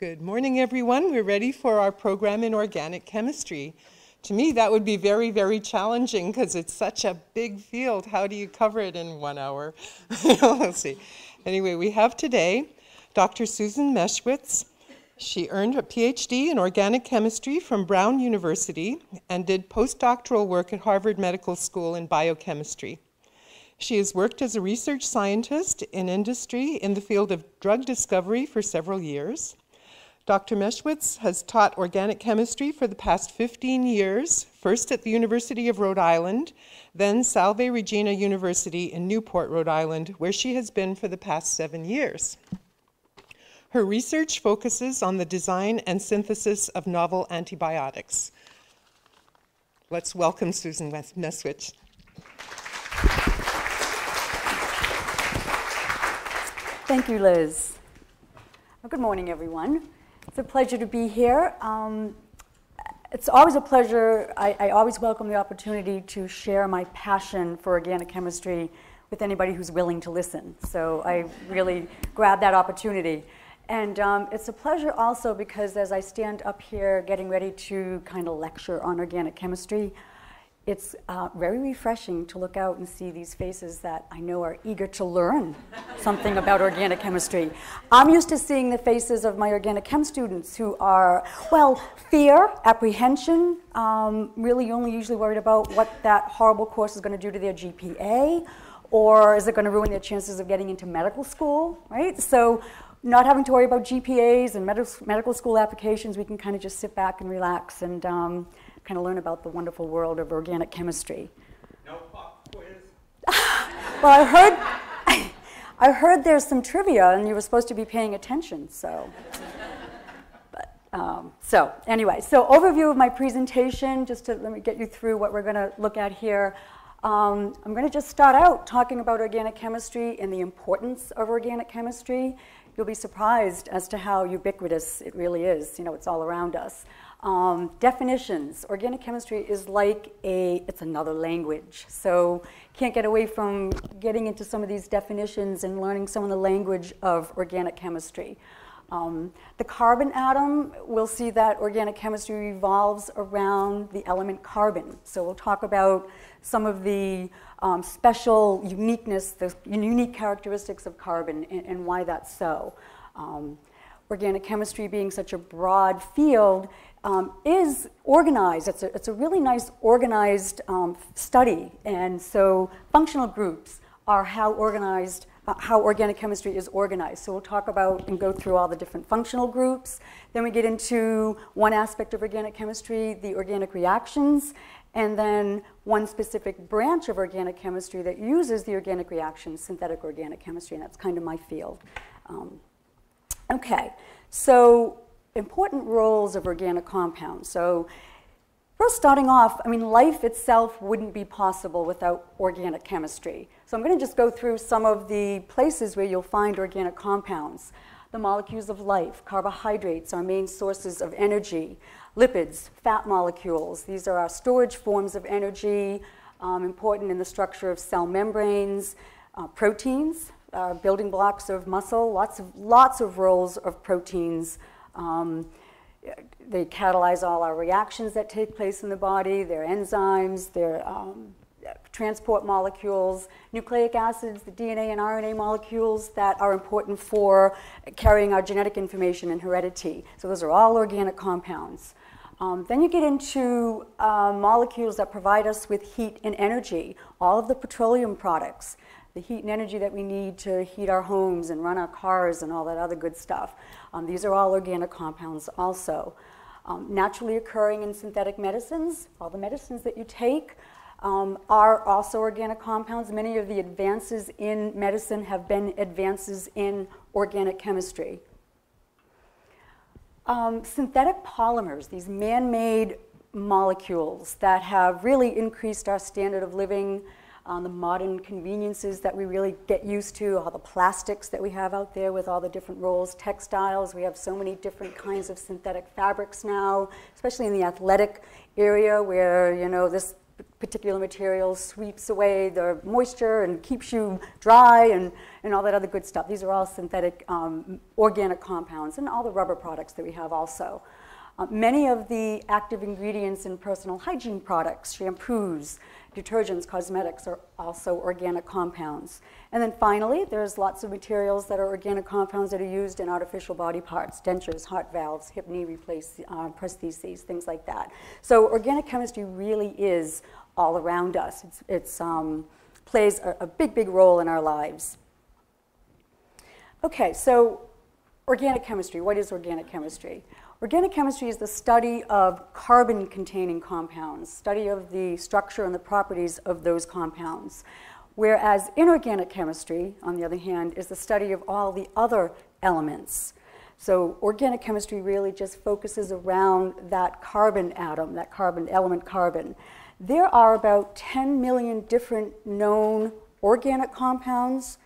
Good morning, everyone. We're ready for our program in organic chemistry. To me, that would be very, very challenging because it's such a big field. How do you cover it in one hour? Let's see. Anyway, we have today Dr. Susan Meschwitz. She earned a PhD in organic chemistry from Brown University and did postdoctoral work at Harvard Medical School in biochemistry. She has worked as a research scientist in industry in the field of drug discovery for several years. Dr. Meschwitz has taught organic chemistry for the past 15 years, first at the University of Rhode Island, then Salve Regina University in Newport, Rhode Island, where she has been for the past seven years. Her research focuses on the design and synthesis of novel antibiotics. Let's welcome Susan Meschwitz. Thank you, Liz. Well, good morning, everyone. It's a pleasure to be here. Um, it's always a pleasure. I, I, always welcome the opportunity to share my passion for organic chemistry with anybody who's willing to listen. So I really grab that opportunity. And um, it's a pleasure also because as I stand up here getting ready to kind of lecture on organic chemistry, it's uh, very refreshing to look out and see these faces that I know are eager to learn something about organic chemistry. I'm used to seeing the faces of my organic chem students who are, well, fear, apprehension, um, really only usually worried about what that horrible course is going to do to their GPA, or is it going to ruin their chances of getting into medical school, right? So not having to worry about GPAs and medical school applications, we can kind of just sit back and relax and um, kind of learn about the wonderful world of organic chemistry. No pop quiz. well, I heard, I heard there's some trivia, and you were supposed to be paying attention. So, but um, so anyway, so overview of my presentation, just to let me get you through what we're going to look at here. Um, I'm going to just start out talking about organic chemistry and the importance of organic chemistry. You'll be surprised as to how ubiquitous it really is. You know, it's all around us. Um, definitions. Organic chemistry is like a, it's another language. So can't get away from getting into some of these definitions and learning some of the language of organic chemistry. Um, the carbon atom, we'll see that organic chemistry revolves around the element carbon. So we'll talk about some of the um, special uniqueness, the unique characteristics of carbon and, and why that's so. Um, organic chemistry being such a broad field, um, is organized. It's a, it's a really nice organized um, study. And so functional groups are how organized, uh, how organic chemistry is organized. So we'll talk about and go through all the different functional groups. Then we get into one aspect of organic chemistry, the organic reactions, and then one specific branch of organic chemistry that uses the organic reactions, synthetic organic chemistry, and that's kind of my field. Um, okay, so important roles of organic compounds. So first starting off, I mean, life itself wouldn't be possible without organic chemistry. So I'm going to just go through some of the places where you'll find organic compounds. The molecules of life, carbohydrates, our main sources of energy, lipids, fat molecules. These are our storage forms of energy, um, important in the structure of cell membranes, uh, proteins, uh, building blocks of muscle, lots of, lots of roles of proteins um, they catalyze all our reactions that take place in the body, their enzymes, their um, transport molecules, nucleic acids, the DNA and RNA molecules that are important for carrying our genetic information and heredity. So those are all organic compounds. Um, then you get into uh, molecules that provide us with heat and energy, all of the petroleum products, the heat and energy that we need to heat our homes and run our cars and all that other good stuff. Um, these are all organic compounds also. Um, naturally occurring in synthetic medicines, all the medicines that you take um, are also organic compounds. Many of the advances in medicine have been advances in organic chemistry. Um, synthetic polymers, these man-made molecules that have really increased our standard of living, um, the modern conveniences that we really get used to, all the plastics that we have out there with all the different roles, textiles. We have so many different kinds of synthetic fabrics now, especially in the athletic area where, you know, this particular material sweeps away the moisture and keeps you dry and, and all that other good stuff. These are all synthetic um, organic compounds and all the rubber products that we have also. Uh, many of the active ingredients in personal hygiene products, shampoos, detergents, cosmetics are also organic compounds. And then finally, there's lots of materials that are organic compounds that are used in artificial body parts, dentures, heart valves, hip knee replace, uh, prostheses, things like that. So organic chemistry really is all around us. It's, it's um, plays a, a big, big role in our lives. Okay, so organic chemistry, what is organic chemistry? Organic chemistry is the study of carbon-containing compounds, study of the structure and the properties of those compounds. Whereas inorganic chemistry, on the other hand, is the study of all the other elements. So organic chemistry really just focuses around that carbon atom, that carbon element carbon. There are about 10 million different known organic compounds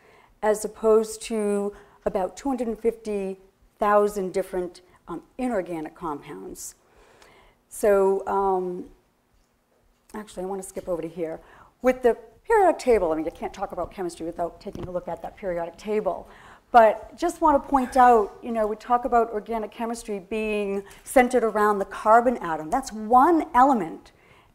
as opposed to about 250,000 different um, inorganic compounds. So um, actually, I want to skip over to here. With the periodic table, I mean, you can't talk about chemistry without taking a look at that periodic table. But just want to point out, you know, we talk about organic chemistry being centered around the carbon atom. That's one element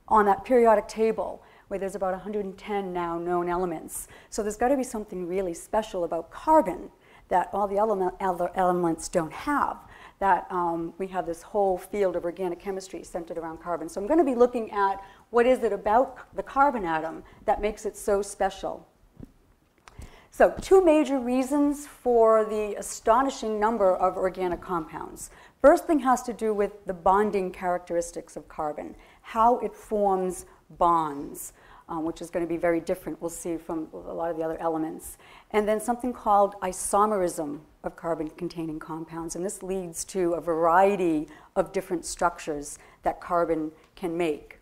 on that periodic table where there's about 110 now known elements. So there's got to be something really special about carbon that all the element, other elements don't have that um, we have this whole field of organic chemistry centered around carbon. So I'm going to be looking at what is it about the carbon atom that makes it so special. So two major reasons for the astonishing number of organic compounds. First thing has to do with the bonding characteristics of carbon, how it forms bonds um, which is going to be very different, we'll see from a lot of the other elements. And then something called isomerism of carbon-containing compounds. And this leads to a variety of different structures that carbon can make.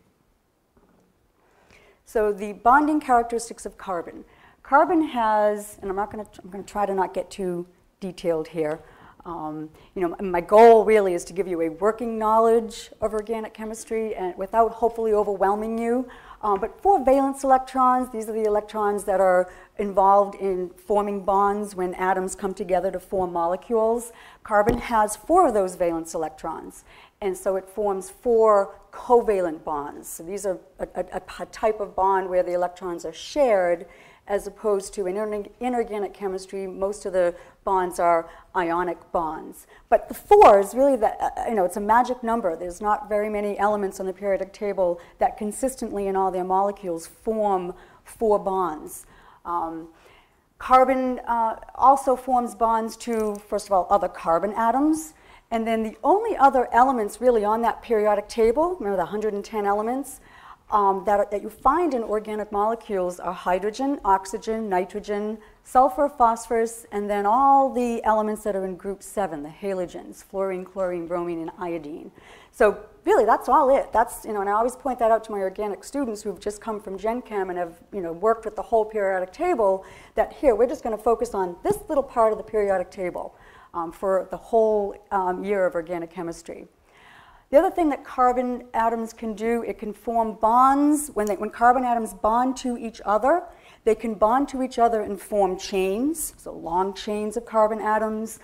So the bonding characteristics of carbon. Carbon has, and I'm not going to, I'm going to try to not get too detailed here. Um, you know, my goal really is to give you a working knowledge of organic chemistry and without hopefully overwhelming you. Um, but four valence electrons, these are the electrons that are involved in forming bonds when atoms come together to form molecules. Carbon has four of those valence electrons, and so it forms four covalent bonds. So these are a, a, a type of bond where the electrons are shared as opposed to in inorganic chemistry, most of the bonds are ionic bonds. But the four is really that, uh, you know, it's a magic number. There's not very many elements on the periodic table that consistently in all their molecules form four bonds. Um, carbon uh, also forms bonds to, first of all, other carbon atoms. And then the only other elements really on that periodic table, remember the 110 elements, um, that, that you find in organic molecules are hydrogen, oxygen, nitrogen, sulfur, phosphorus, and then all the elements that are in group seven, the halogens, fluorine, chlorine, bromine, and iodine. So really, that's all it. That's, you know, and I always point that out to my organic students who've just come from Gen Chem and have, you know, worked with the whole periodic table, that here, we're just going to focus on this little part of the periodic table um, for the whole um, year of organic chemistry. The other thing that carbon atoms can do, it can form bonds. When, they, when carbon atoms bond to each other, they can bond to each other and form chains, so long chains of carbon atoms,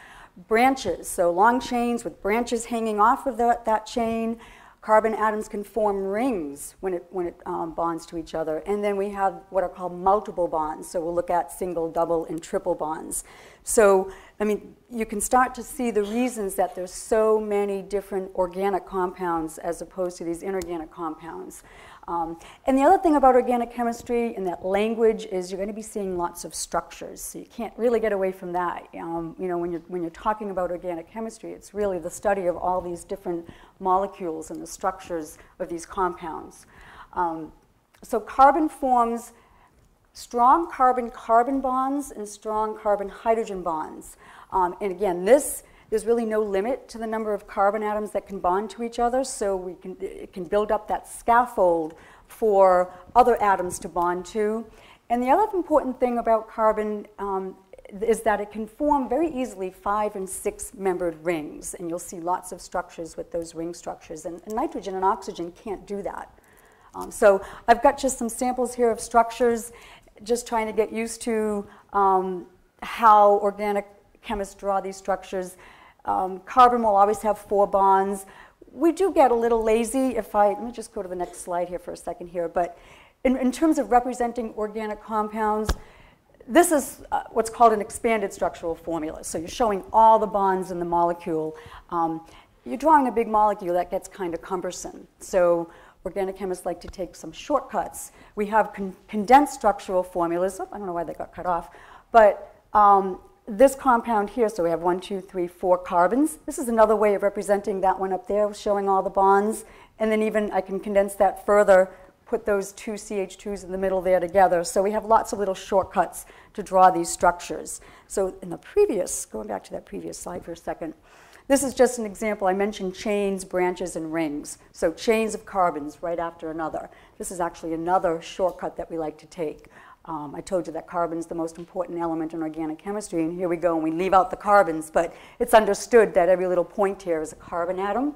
branches, so long chains with branches hanging off of the, that chain. Carbon atoms can form rings when it, when it um, bonds to each other. And then we have what are called multiple bonds. So we'll look at single, double, and triple bonds. So, I mean, you can start to see the reasons that there's so many different organic compounds as opposed to these inorganic compounds. Um, and the other thing about organic chemistry and that language is you're going to be seeing lots of structures. So you can't really get away from that. Um, you know, when you're, when you're talking about organic chemistry, it's really the study of all these different molecules and the structures of these compounds. Um, so carbon forms strong carbon-carbon bonds and strong carbon-hydrogen bonds. Um, and again, this, there's really no limit to the number of carbon atoms that can bond to each other, so we can, it can build up that scaffold for other atoms to bond to. And the other important thing about carbon um, is that it can form very easily five and six membered rings, and you'll see lots of structures with those ring structures. And, and nitrogen and oxygen can't do that. Um, so I've got just some samples here of structures, just trying to get used to um, how organic chemists draw these structures. Um, carbon will always have four bonds. We do get a little lazy if I, let me just go to the next slide here for a second here, but in, in terms of representing organic compounds, this is uh, what's called an expanded structural formula. So you're showing all the bonds in the molecule. Um, you're drawing a big molecule that gets kind of cumbersome. So organic chemists like to take some shortcuts. We have con condensed structural formulas. Oh, I don't know why they got cut off. But um, this compound here, so we have one, two, three, four carbons. This is another way of representing that one up there, showing all the bonds. And then even I can condense that further, put those two CH2s in the middle there together. So we have lots of little shortcuts to draw these structures. So in the previous, going back to that previous slide for a second, this is just an example. I mentioned chains, branches, and rings. So chains of carbons right after another. This is actually another shortcut that we like to take. Um, I told you that carbon is the most important element in organic chemistry, and here we go, and we leave out the carbons, but it's understood that every little point here is a carbon atom.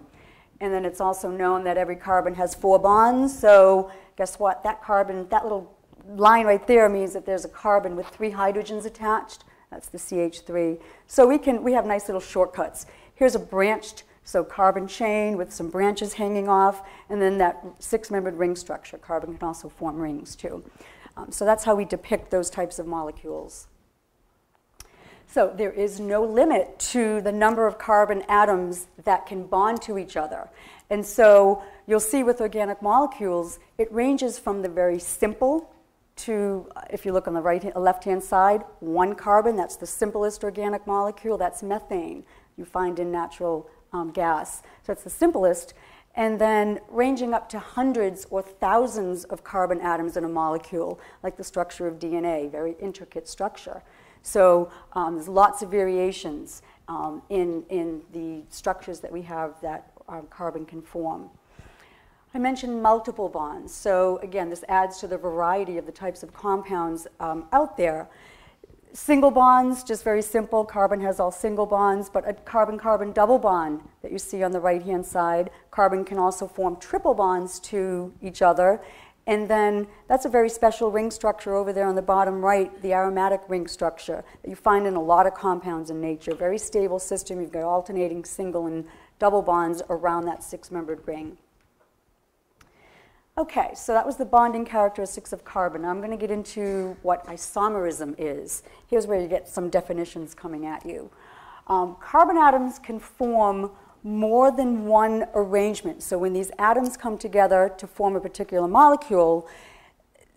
And then it's also known that every carbon has four bonds, so guess what? That carbon, that little line right there means that there's a carbon with three hydrogens attached. That's the CH3. So we, can, we have nice little shortcuts. Here's a branched, so carbon chain with some branches hanging off, and then that six-membered ring structure. Carbon can also form rings too. Um, so that's how we depict those types of molecules. So there is no limit to the number of carbon atoms that can bond to each other. And so you'll see with organic molecules, it ranges from the very simple to, if you look on the right, left-hand side, one carbon, that's the simplest organic molecule, that's methane you find in natural um, gas. So it's the simplest. And then ranging up to hundreds or thousands of carbon atoms in a molecule, like the structure of DNA, very intricate structure. So um, there's lots of variations um, in, in the structures that we have that um, carbon can form. I mentioned multiple bonds. So again, this adds to the variety of the types of compounds um, out there. Single bonds, just very simple. Carbon has all single bonds, but a carbon-carbon double bond that you see on the right-hand side. Carbon can also form triple bonds to each other. And then that's a very special ring structure over there on the bottom right, the aromatic ring structure that you find in a lot of compounds in nature. Very stable system. You've got alternating single and double bonds around that six-membered ring. Okay, so that was the bonding characteristics of carbon. Now I'm going to get into what isomerism is. Here's where you get some definitions coming at you. Um, carbon atoms can form more than one arrangement. So when these atoms come together to form a particular molecule,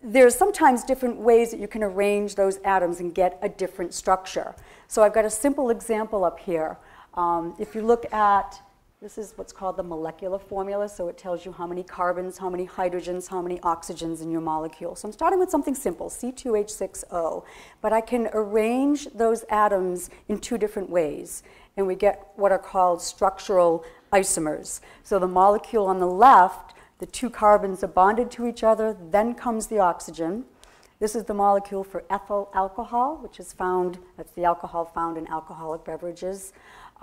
there's sometimes different ways that you can arrange those atoms and get a different structure. So I've got a simple example up here. Um, if you look at this is what's called the molecular formula, so it tells you how many carbons, how many hydrogens, how many oxygens in your molecule. So I'm starting with something simple, C2H6O, but I can arrange those atoms in two different ways, and we get what are called structural isomers. So the molecule on the left, the two carbons are bonded to each other, then comes the oxygen. This is the molecule for ethyl alcohol, which is found, that's the alcohol found in alcoholic beverages.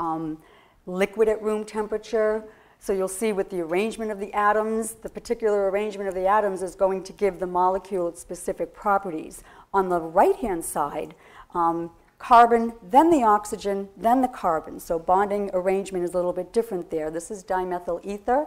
Um, liquid at room temperature. So you'll see with the arrangement of the atoms, the particular arrangement of the atoms is going to give the molecule its specific properties. On the right-hand side, um, carbon, then the oxygen, then the carbon. So bonding arrangement is a little bit different there. This is dimethyl ether,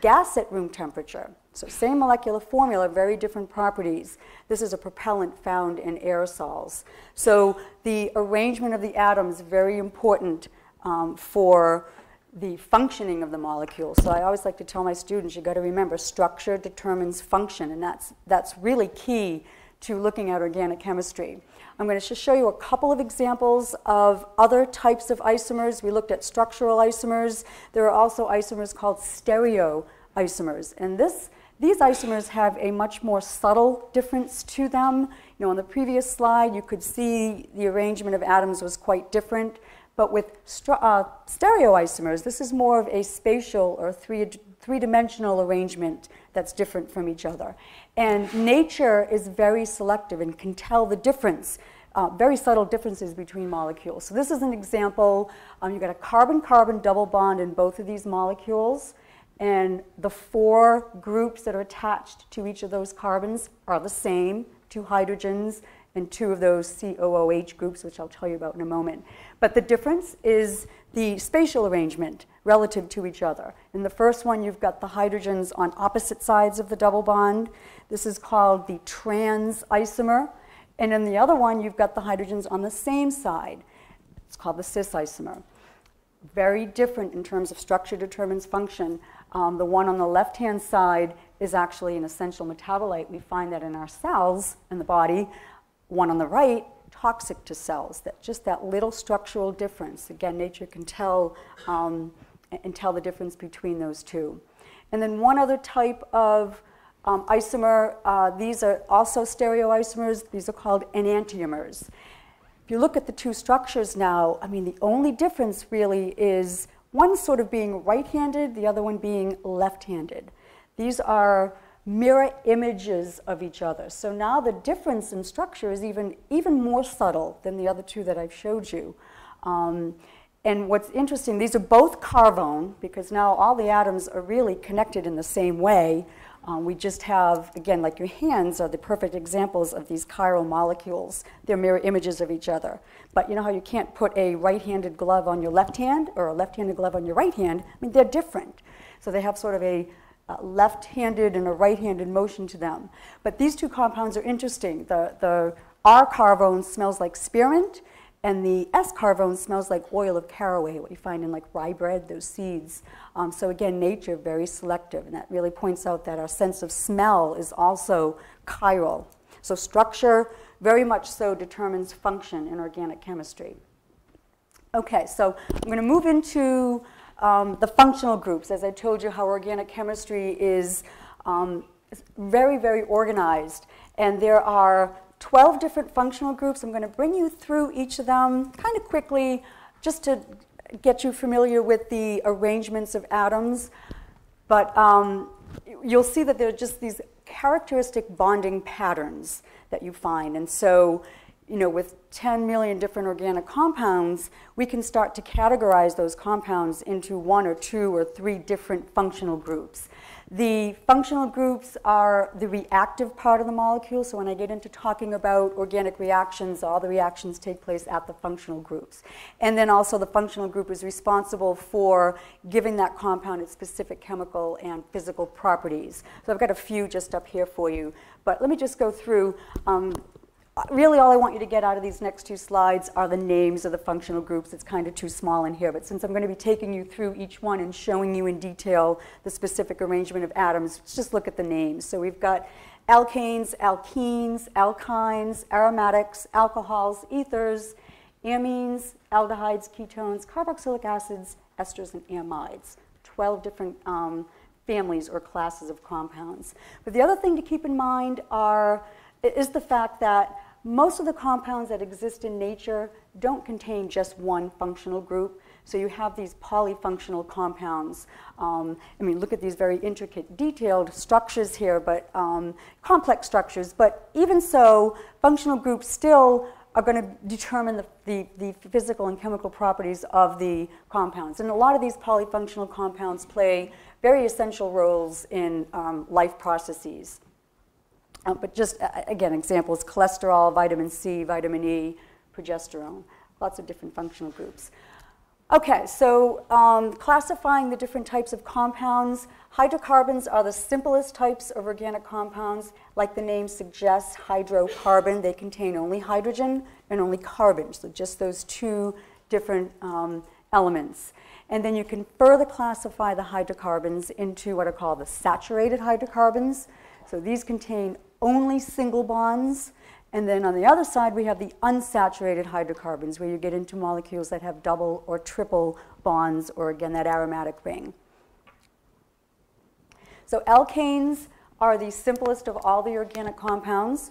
gas at room temperature. So same molecular formula, very different properties. This is a propellant found in aerosols. So the arrangement of the atoms, very important um, for the functioning of the molecule. So I always like to tell my students, you've got to remember structure determines function, and that's, that's really key to looking at organic chemistry. I'm going to just show you a couple of examples of other types of isomers. We looked at structural isomers. There are also isomers called stereoisomers. And this, these isomers have a much more subtle difference to them. You know, on the previous slide, you could see the arrangement of atoms was quite different. But with uh, stereoisomers, this is more of a spatial or three, three-dimensional arrangement that's different from each other. And nature is very selective and can tell the difference, uh, very subtle differences between molecules. So this is an example. Um, you've got a carbon-carbon double bond in both of these molecules. and the four groups that are attached to each of those carbons are the same, two hydrogens and two of those COOH groups, which I'll tell you about in a moment. But the difference is the spatial arrangement relative to each other. In the first one, you've got the hydrogens on opposite sides of the double bond. This is called the trans isomer. And in the other one, you've got the hydrogens on the same side. It's called the cis isomer. Very different in terms of structure determines function. Um, the one on the left-hand side is actually an essential metabolite. We find that in our cells in the body. One on the right, toxic to cells. That just that little structural difference. Again, nature can tell um, and tell the difference between those two. And then one other type of um, isomer, uh, these are also stereoisomers. These are called enantiomers. If you look at the two structures now, I mean, the only difference really is one sort of being right-handed, the other one being left-handed. These are mirror images of each other. So now the difference in structure is even, even more subtle than the other two that I've showed you. Um, and what's interesting, these are both carvone, because now all the atoms are really connected in the same way. Um, we just have, again, like your hands are the perfect examples of these chiral molecules. They're mirror images of each other. But you know how you can't put a right-handed glove on your left hand or a left-handed glove on your right hand? I mean, they're different. So they have sort of a uh, left-handed and a right-handed motion to them. But these two compounds are interesting. The, the R carvone smells like spearmint, and the S carvone smells like oil of caraway, what you find in like rye bread, those seeds. Um, so again, nature very selective, and that really points out that our sense of smell is also chiral. So structure very much so determines function in organic chemistry. Okay, so I'm going to move into um, the functional groups. As I told you, how organic chemistry is um, very, very organized, and there are 12 different functional groups. I'm going to bring you through each of them kind of quickly just to get you familiar with the arrangements of atoms. But um, you'll see that there are just these characteristic bonding patterns that you find. And so, you know, with 10 million different organic compounds, we can start to categorize those compounds into one or two or three different functional groups. The functional groups are the reactive part of the molecule. So when I get into talking about organic reactions, all the reactions take place at the functional groups. And then also the functional group is responsible for giving that compound its specific chemical and physical properties. So I've got a few just up here for you. But let me just go through um, really all I want you to get out of these next two slides are the names of the functional groups. It's kind of too small in here, but since I'm going to be taking you through each one and showing you in detail the specific arrangement of atoms, let's just look at the names. So we've got alkanes, alkenes, alkynes, aromatics, alcohols, ethers, amines, aldehydes, ketones, carboxylic acids, esters, and amides. 12 different um, families or classes of compounds. But the other thing to keep in mind are is the fact that most of the compounds that exist in nature don't contain just one functional group. So you have these polyfunctional compounds. Um, I mean, look at these very intricate, detailed structures here, but um, complex structures. But even so, functional groups still are going to determine the, the, the, physical and chemical properties of the compounds. And a lot of these polyfunctional compounds play very essential roles in um, life processes. Uh, but just, uh, again, examples, cholesterol, vitamin C, vitamin E, progesterone, lots of different functional groups. Okay, so um, classifying the different types of compounds, hydrocarbons are the simplest types of organic compounds. Like the name suggests, hydrocarbon, they contain only hydrogen and only carbon, so just those two different um, elements. And then you can further classify the hydrocarbons into what are called the saturated hydrocarbons. So these contain only single bonds. And then on the other side, we have the unsaturated hydrocarbons, where you get into molecules that have double or triple bonds, or again, that aromatic ring. So alkanes are the simplest of all the organic compounds.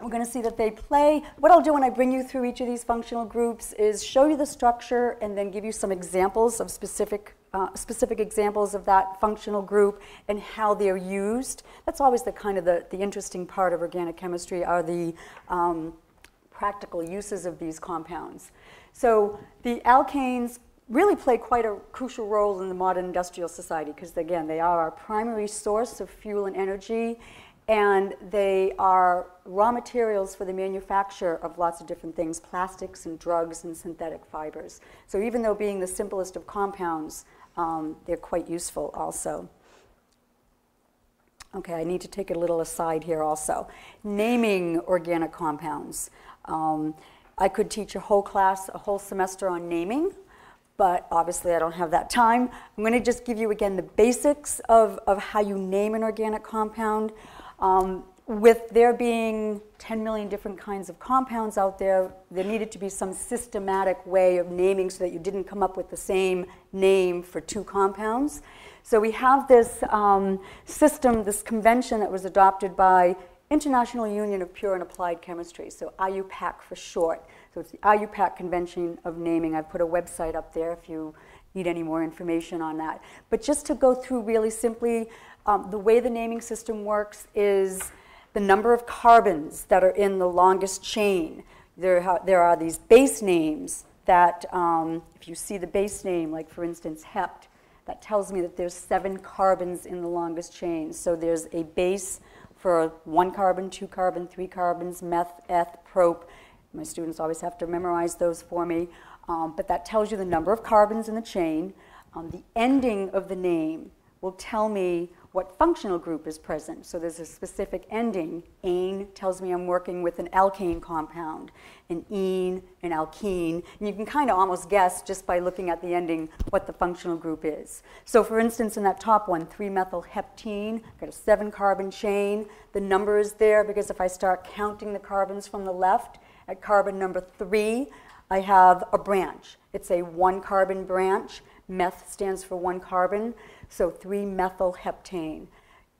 We're going to see that they play. What I'll do when I bring you through each of these functional groups is show you the structure and then give you some examples of specific uh, specific examples of that functional group and how they're used. That's always the kind of the, the interesting part of organic chemistry are the um, practical uses of these compounds. So the alkanes really play quite a crucial role in the modern industrial society because, again, they are our primary source of fuel and energy, and they are raw materials for the manufacture of lots of different things plastics and drugs and synthetic fibers. So, even though being the simplest of compounds, um, they're quite useful also. Okay, I need to take a little aside here also. Naming organic compounds. Um, I could teach a whole class, a whole semester on naming, but obviously I don't have that time. I'm going to just give you again the basics of, of how you name an organic compound. Um, with there being 10 million different kinds of compounds out there, there needed to be some systematic way of naming so that you didn't come up with the same name for two compounds. So we have this um, system, this convention that was adopted by International Union of Pure and Applied Chemistry, so IUPAC for short. So it's the IUPAC Convention of Naming. I've put a website up there if you need any more information on that. But just to go through really simply, um, the way the naming system works is the number of carbons that are in the longest chain. There, there are these base names that, um, if you see the base name, like for instance, hept, that tells me that there's seven carbons in the longest chain. So there's a base for one carbon, two carbon, three carbons, meth, eth, prop. My students always have to memorize those for me. Um, but that tells you the number of carbons in the chain. Um, the ending of the name will tell me what functional group is present. So there's a specific ending. Ane tells me I'm working with an alkane compound, an ene, an alkene. And you can kind of almost guess just by looking at the ending what the functional group is. So for instance, in that top one, 3-methylheptene, got a seven carbon chain. The number is there because if I start counting the carbons from the left, at carbon number three, I have a branch. It's a one carbon branch. Meth stands for one carbon. So 3-methylheptane.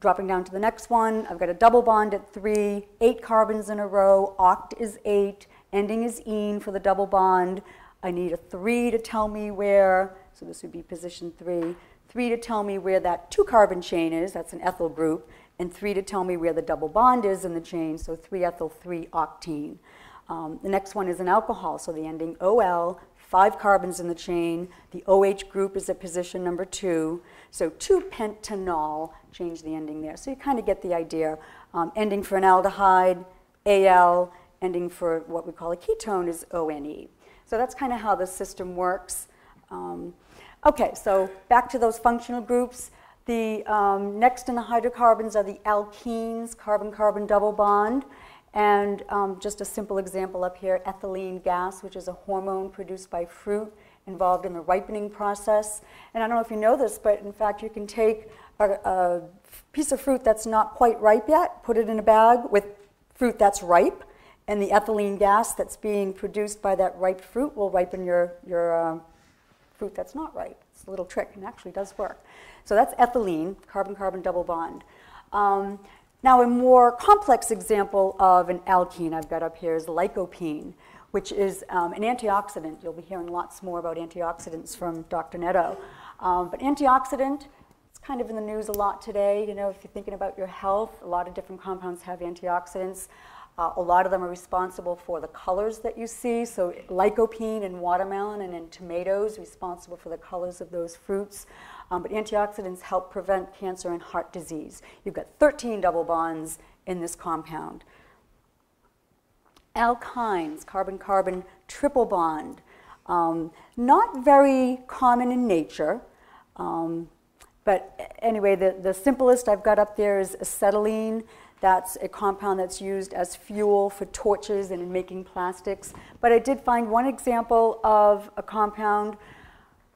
Dropping down to the next one, I've got a double bond at 3, 8 carbons in a row, oct is 8, ending is ene for the double bond. I need a 3 to tell me where, so this would be position 3, 3 to tell me where that 2 carbon chain is, that's an ethyl group, and 3 to tell me where the double bond is in the chain, so 3 ethyl 3 octene. Um, the next one is an alcohol, so the ending OL, five carbons in the chain. The OH group is at position number two. So 2-pentanol, change the ending there. So you kind of get the idea. Um, ending for an aldehyde, AL, ending for what we call a ketone is ONE. So that's kind of how the system works. Um, okay, so back to those functional groups. The um, next in the hydrocarbons are the alkenes, carbon-carbon double bond. And um, just a simple example up here, ethylene gas, which is a hormone produced by fruit involved in the ripening process. And I don't know if you know this, but in fact, you can take a, a piece of fruit that's not quite ripe yet, put it in a bag with fruit that's ripe, and the ethylene gas that's being produced by that ripe fruit will ripen your, your uh, fruit that's not ripe. It's a little trick and actually does work. So that's ethylene, carbon-carbon double bond. Um, now, a more complex example of an alkene I've got up here is lycopene, which is um, an antioxidant. You'll be hearing lots more about antioxidants from Dr. Netto. Um, but antioxidant, it's kind of in the news a lot today. You know, if you're thinking about your health, a lot of different compounds have antioxidants. Uh, a lot of them are responsible for the colors that you see. So lycopene in watermelon and in tomatoes, responsible for the colors of those fruits. Um, but antioxidants help prevent cancer and heart disease. You've got 13 double bonds in this compound. Alkynes, carbon-carbon triple bond. Um, not very common in nature. Um, but anyway, the, the simplest I've got up there is acetylene. That's a compound that's used as fuel for torches and in making plastics. But I did find one example of a compound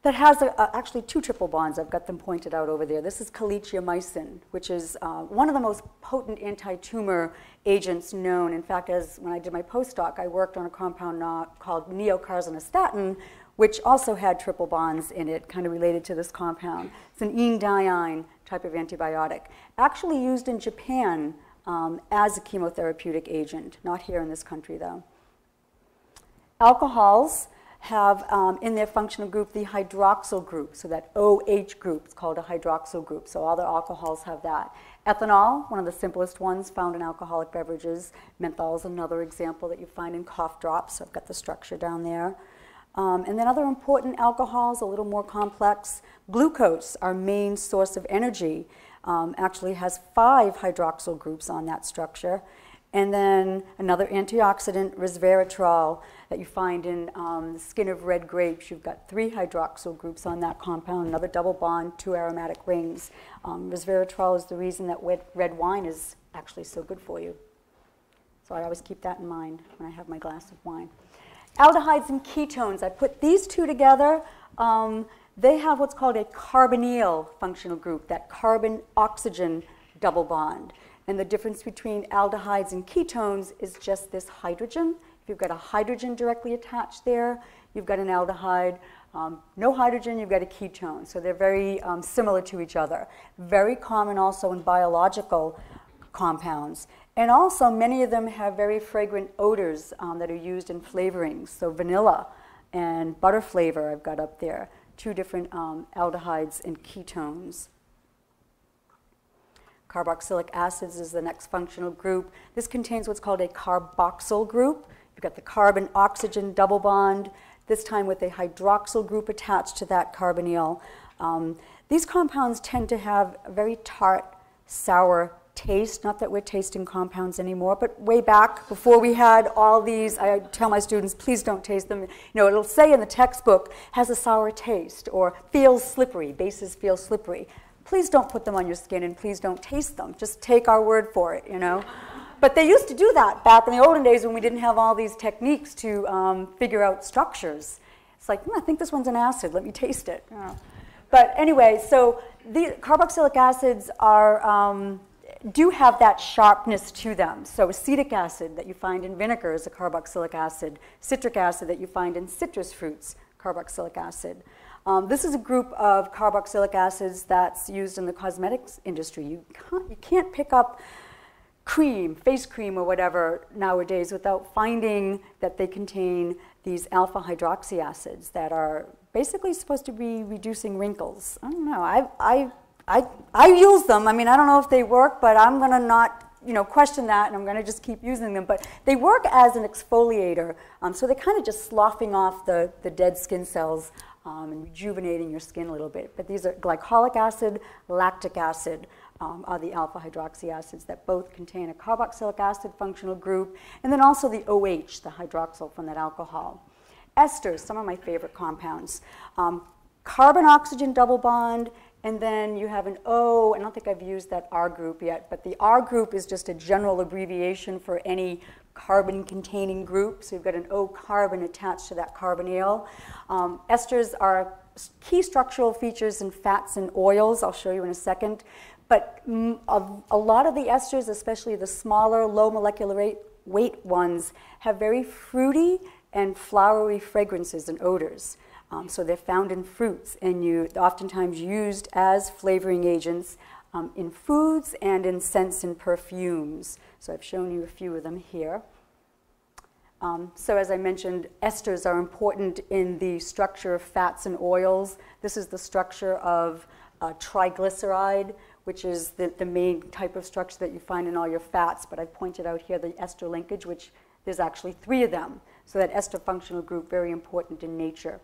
that has a, a, actually two triple bonds. I've got them pointed out over there. This is calicheamicin, which is uh, one of the most potent anti-tumor agents known. In fact, as when I did my postdoc, I worked on a compound called neocarzinostatin, which also had triple bonds in it, kind of related to this compound. It's an enediyne type of antibiotic, actually used in Japan um, as a chemotherapeutic agent, not here in this country though. Alcohols, have um, in their functional group the hydroxyl group. So that OH group is called a hydroxyl group. So all the alcohols have that. Ethanol, one of the simplest ones found in alcoholic beverages. Menthol is another example that you find in cough drops. So I've got the structure down there. Um, and then other important alcohols, a little more complex. Glucose, our main source of energy, um, actually has five hydroxyl groups on that structure. And then another antioxidant, resveratrol, that you find in um, the skin of red grapes. You've got three hydroxyl groups on that compound, another double bond, two aromatic rings. Um, resveratrol is the reason that red wine is actually so good for you. So I always keep that in mind when I have my glass of wine. Aldehydes and ketones, I put these two together. Um, they have what's called a carbonyl functional group, that carbon-oxygen double bond. And the difference between aldehydes and ketones is just this hydrogen. If you've got a hydrogen directly attached there, you've got an aldehyde. Um, no hydrogen, you've got a ketone. So they're very um, similar to each other. Very common also in biological compounds. And also, many of them have very fragrant odors um, that are used in flavorings. So, vanilla and butter flavor, I've got up there, two different um, aldehydes and ketones. Carboxylic acids is the next functional group. This contains what's called a carboxyl group. You've got the carbon oxygen double bond, this time with a hydroxyl group attached to that carbonyl. Um, these compounds tend to have a very tart, sour taste. Not that we're tasting compounds anymore, but way back before we had all these, I tell my students, please don't taste them. You know, it'll say in the textbook, has a sour taste or feels slippery, bases feel slippery. Please don't put them on your skin and please don't taste them. Just take our word for it, you know. But they used to do that back in the olden days when we didn't have all these techniques to um, figure out structures. It's like, hmm, I think this one's an acid. Let me taste it. But anyway, so the carboxylic acids are um, do have that sharpness to them. So acetic acid that you find in vinegar is a carboxylic acid. Citric acid that you find in citrus fruits, carboxylic acid. Um, this is a group of carboxylic acids that's used in the cosmetics industry. You can't, you can't pick up cream, face cream or whatever nowadays without finding that they contain these alpha hydroxy acids that are basically supposed to be reducing wrinkles. I don't know. I, I I, I use them. I mean, I don't know if they work, but I'm going to not you know, question that, and I'm going to just keep using them. But they work as an exfoliator, um, so they're kind of just sloughing off the, the dead skin cells um, and rejuvenating your skin a little bit. But these are glycolic acid, lactic acid um, are the alpha hydroxy acids that both contain a carboxylic acid functional group, and then also the OH, the hydroxyl from that alcohol. Esters, some of my favorite compounds. Um, carbon oxygen double bond and then you have an O, I don't think I've used that R group yet, but the R group is just a general abbreviation for any carbon containing group. So you've got an O carbon attached to that carbonyl. Um, esters are key structural features in fats and oils. I'll show you in a second. But a, a lot of the esters, especially the smaller, low molecular weight ones, have very fruity and flowery fragrances and odors. Um, so they're found in fruits and you oftentimes used as flavoring agents um, in foods and in scents and perfumes. So I've shown you a few of them here. Um, so as I mentioned, esters are important in the structure of fats and oils. This is the structure of uh, triglyceride, which is the, the main type of structure that you find in all your fats. But I've pointed out here the ester linkage, which there's actually three of them. So that ester functional group, very important in nature.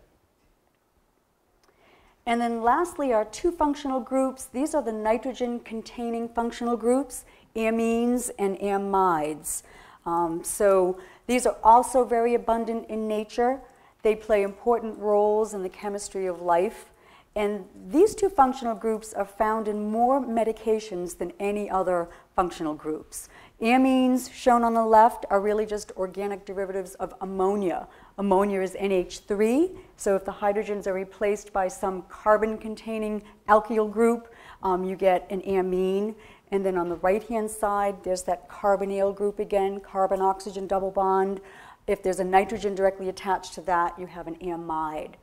And then lastly are two functional groups. These are the nitrogen-containing functional groups, amines and amides. Um, so these are also very abundant in nature. They play important roles in the chemistry of life. And these two functional groups are found in more medications than any other functional groups. Amines, shown on the left, are really just organic derivatives of ammonia. Ammonia is NH3, so if the hydrogens are replaced by some carbon-containing alkyl group, um, you get an amine. And then on the right-hand side, there's that carbonyl group again, carbon-oxygen double bond. If there's a nitrogen directly attached to that, you have an amide.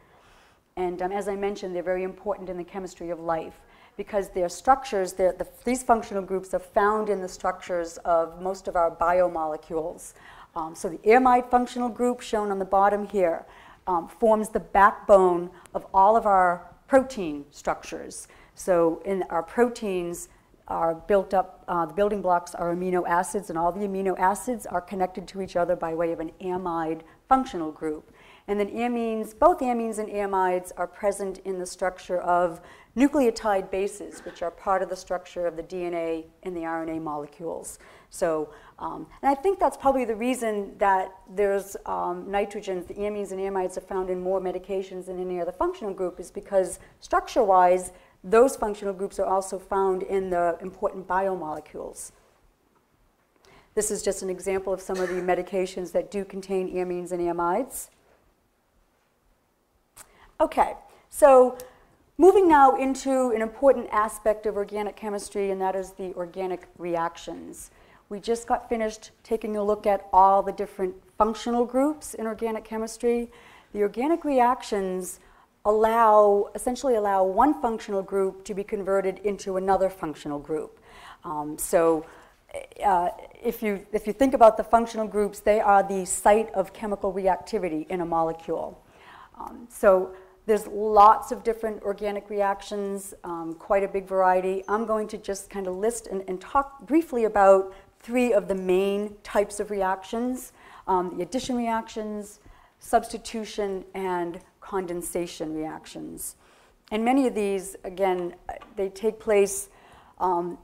And um, as I mentioned, they're very important in the chemistry of life because their structures, the, these functional groups are found in the structures of most of our biomolecules. Um, so the amide functional group, shown on the bottom here, um, forms the backbone of all of our protein structures. So in our proteins are built up, uh, the building blocks are amino acids, and all the amino acids are connected to each other by way of an amide functional group. And then amines, both amines and amides are present in the structure of nucleotide bases, which are part of the structure of the DNA and the RNA molecules. So, um, and I think that's probably the reason that there's um, nitrogens, the amines and amides are found in more medications than any other functional group, is because structure-wise, those functional groups are also found in the important biomolecules. This is just an example of some of the medications that do contain amines and amides. Okay, so moving now into an important aspect of organic chemistry, and that is the organic reactions. We just got finished taking a look at all the different functional groups in organic chemistry. The organic reactions allow, essentially allow one functional group to be converted into another functional group. Um, so uh, if, you, if you think about the functional groups, they are the site of chemical reactivity in a molecule. Um, so there's lots of different organic reactions, um, quite a big variety. I'm going to just kind of list and, and, talk briefly about three of the main types of reactions, um, the addition reactions, substitution, and condensation reactions. And many of these, again, they take place um,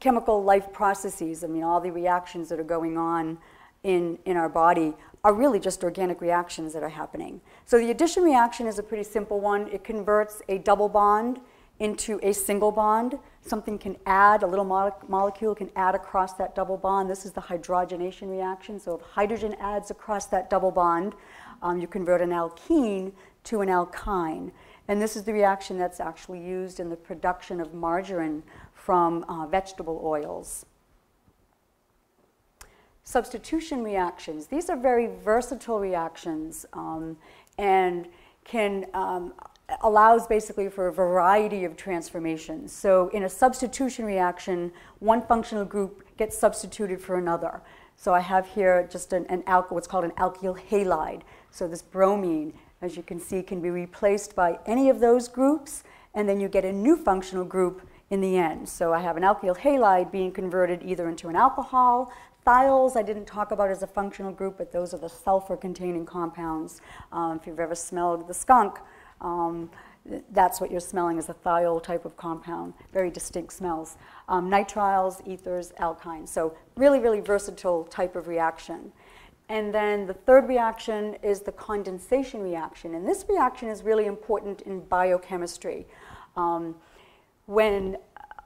chemical life processes, I mean, all the reactions that are going on in, in our body are really just organic reactions that are happening. So the addition reaction is a pretty simple one. It converts a double bond into a single bond. Something can add, a little mo molecule can add across that double bond. This is the hydrogenation reaction. So if hydrogen adds across that double bond, um, you convert an alkene to an alkyne. And this is the reaction that's actually used in the production of margarine from uh, vegetable oils. Substitution reactions. These are very versatile reactions um, and can um, allows basically for a variety of transformations. So in a substitution reaction, one functional group gets substituted for another. So I have here just an, an alkyl, what's called an alkyl halide. So this bromine, as you can see, can be replaced by any of those groups, and then you get a new functional group in the end. So I have an alkyl halide being converted either into an alcohol. Thiols I didn't talk about as a functional group, but those are the sulfur-containing compounds. Um, if you've ever smelled the skunk, um, that's what you're smelling is a thiol type of compound, very distinct smells. Um, nitriles, ethers, alkynes. So really, really versatile type of reaction. And then the third reaction is the condensation reaction. And this reaction is really important in biochemistry. Um, when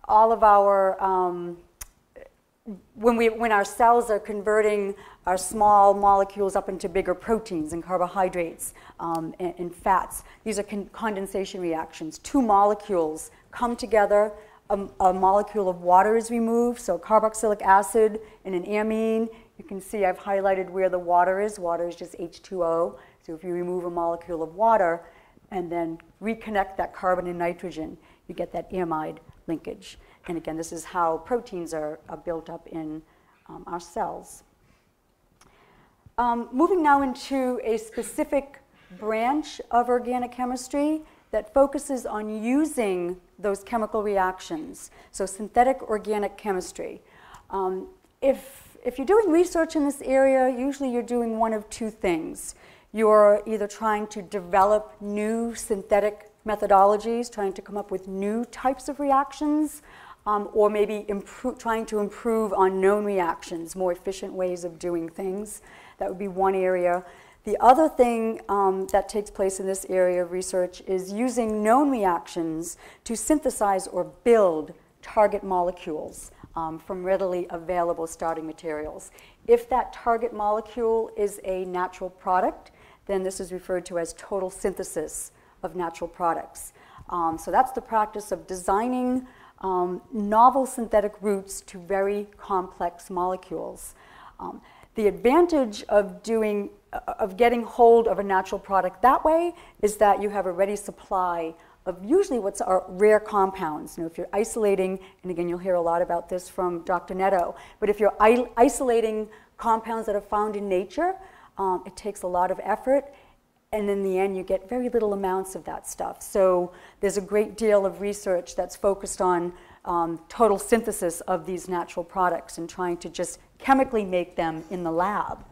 all of our, um, when, we, when our cells are converting our small molecules up into bigger proteins and carbohydrates um, and, and, fats, these are con condensation reactions. Two molecules come together, a, a, molecule of water is removed, so carboxylic acid and an amine. You can see I've highlighted where the water is. Water is just H2O. So if you remove a molecule of water and then reconnect that carbon and nitrogen, you get that amide linkage. And again, this is how proteins are, are built up in um, our cells. Um, moving now into a specific branch of organic chemistry that focuses on using those chemical reactions, so synthetic organic chemistry. Um, if, if you're doing research in this area, usually you're doing one of two things. You're either trying to develop new synthetic methodologies, trying to come up with new types of reactions, um, or maybe trying to improve on known reactions, more efficient ways of doing things. That would be one area. The other thing um, that takes place in this area of research is using known reactions to synthesize or build target molecules um, from readily available starting materials. If that target molecule is a natural product, then this is referred to as total synthesis of natural products. Um, so that's the practice of designing um, novel synthetic routes to very complex molecules. Um, the advantage of doing uh, of getting hold of a natural product that way is that you have a ready supply of usually what's our rare compounds. You know, if you're isolating, and again, you'll hear a lot about this from Dr. Netto, but if you're isolating compounds that are found in nature, um, it takes a lot of effort and in the end you get very little amounts of that stuff. So there's a great deal of research that's focused on um, total synthesis of these natural products and trying to just chemically make them in the lab.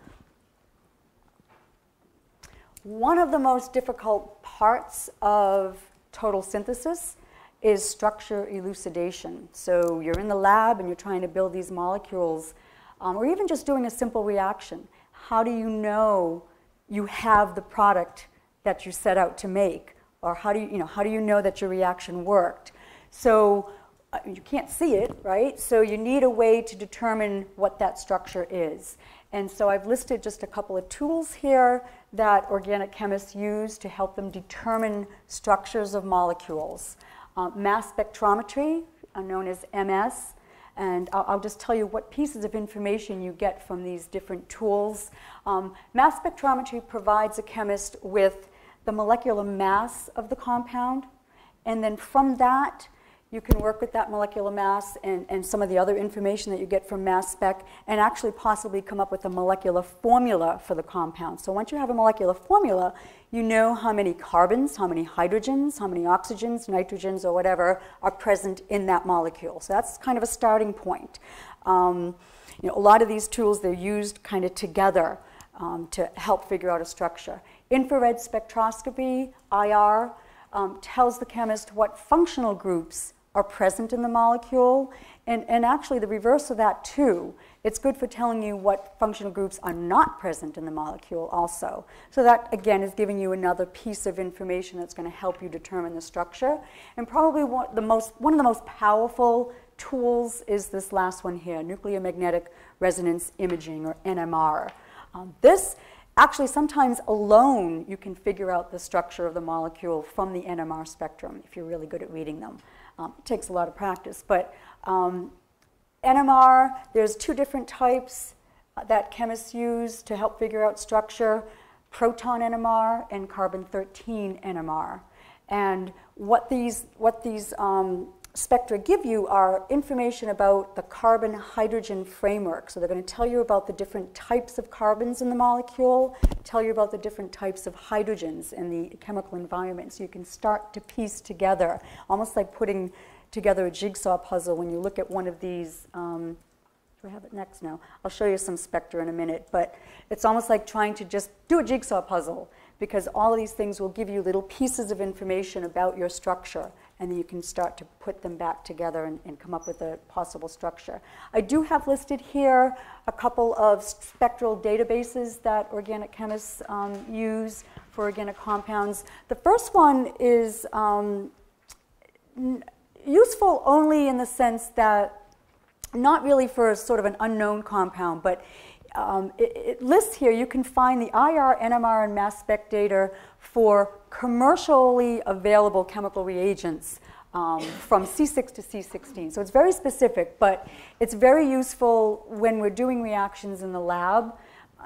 one of the most difficult parts of total synthesis is structure elucidation. So you're in the lab and you're trying to build these molecules, um, or even just doing a simple reaction. How do you know you have the product that you set out to make? Or how do you, you know, how do you know that your reaction worked? So uh, you can't see it, right? So you need a way to determine what that structure is. And so I've listed just a couple of tools here that organic chemists use to help them determine structures of molecules. Uh, mass spectrometry, uh, known as MS, and I'll, I'll, just tell you what pieces of information you get from these different tools. Um, mass spectrometry provides a chemist with the molecular mass of the compound, and then from that, you can work with that molecular mass and, and some of the other information that you get from mass spec and actually possibly come up with a molecular formula for the compound. So once you have a molecular formula, you know how many carbons, how many hydrogens, how many oxygens, nitrogens, or whatever are present in that molecule. So that's kind of a starting point. Um, you know, a lot of these tools, they're used kind of together um, to help figure out a structure. Infrared spectroscopy, IR, um, tells the chemist what functional groups are present in the molecule. And, and actually, the reverse of that, too. It's good for telling you what functional groups are not present in the molecule, also. So, that again is giving you another piece of information that's going to help you determine the structure. And probably one, the most, one of the most powerful tools is this last one here nuclear magnetic resonance imaging, or NMR. Um, this actually sometimes alone you can figure out the structure of the molecule from the NMR spectrum if you're really good at reading them. Um, it takes a lot of practice, but um, NMR, there's two different types uh, that chemists use to help figure out structure, proton NMR and carbon-13 NMR. And what these, what these um, spectra give you are information about the carbon hydrogen framework. So they're going to tell you about the different types of carbons in the molecule, tell you about the different types of hydrogens in the chemical environment. So you can start to piece together, almost like putting together a jigsaw puzzle when you look at one of these. Um, do I have it next? No. I'll show you some spectra in a minute. But it's almost like trying to just do a jigsaw puzzle because all of these things will give you little pieces of information about your structure and then you can start to put them back together and, and, come up with a possible structure. I do have listed here a couple of spectral databases that organic chemists um, use for organic compounds. The first one is um, useful only in the sense that not really for sort of an unknown compound, but um, it, it, lists here, you can find the IR, NMR, and mass spec data for commercially available chemical reagents um, from C6 to C16. So it's very specific, but it's very useful when we're doing reactions in the lab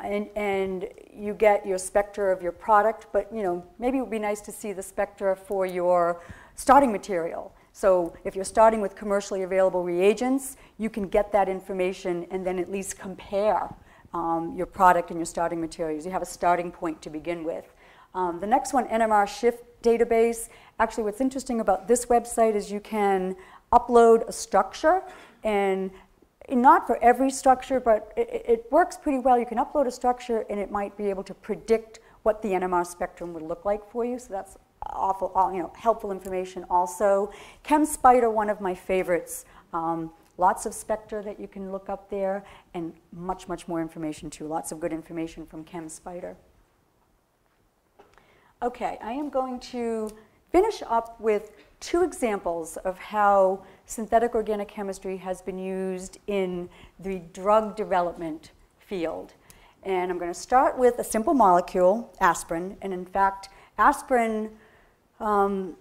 and, and you get your spectra of your product, but you know, maybe it would be nice to see the spectra for your starting material. So if you're starting with commercially available reagents, you can get that information and then at least compare um, your product and your starting materials. You have a starting point to begin with. Um, the next one, NMR Shift database. Actually, what's interesting about this website is you can upload a structure and not for every structure, but it, it, works pretty well. You can upload a structure and it might be able to predict what the NMR spectrum would look like for you. So that's awful, you know, helpful information also. ChemSpider, one of my favorites. Um, lots of spectra that you can look up there and much, much more information too. Lots of good information from ChemSpider. Okay, I am going to finish up with two examples of how synthetic organic chemistry has been used in the drug development field. And I'm going to start with a simple molecule, aspirin. And in fact, aspirin, um,